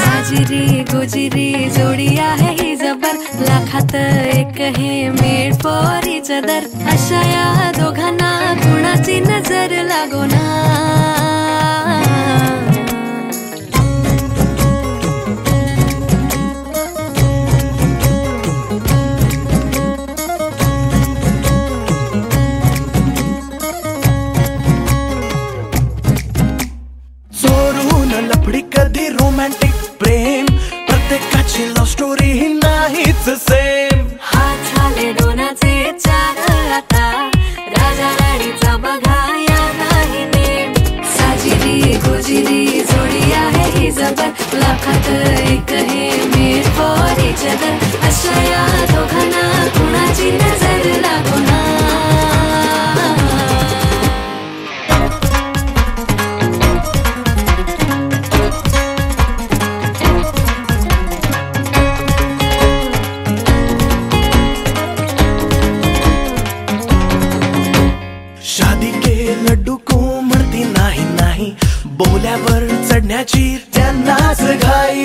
साजिरी गुजिरी जोडी आहे ही जबर. लाखात एक हे मेड पोरी चदर अशा या दोघांना कुणाची नजर लागो ना? लव्ह स्टोरी ही नाहीच सेम हात झाले दोनाचे चार आता. राजा राणीचा बघा या नाही नेम. साजिरी गोजिरी जोडी आहे ही जबर लाखात बोल्यावर चढण्याची त्यांनाच घाई.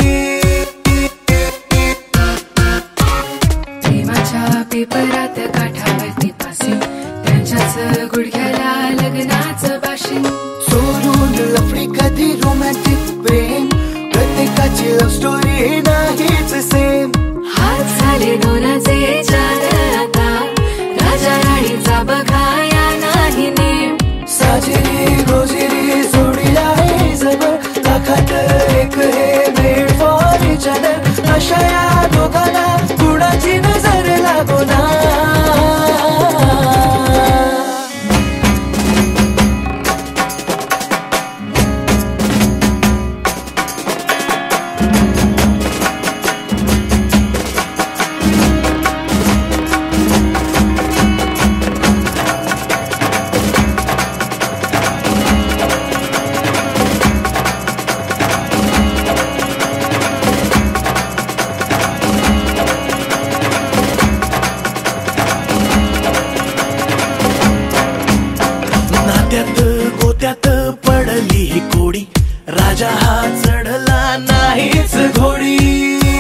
प्रेमाच्या पेपरात काठावरती त्यांच्याच गुडघ्याला लग्नाचं चोरून लफडी कधी रोमॅन्टिक प्रेम? प्रत्येकाची लव्ह स्टोरी नाहीच सेम हात झाले दोनाचे चार आता. राजा राणीचा बघा 谁呀？पडली कोडी. राजा हा चढला नाहीच घोडी.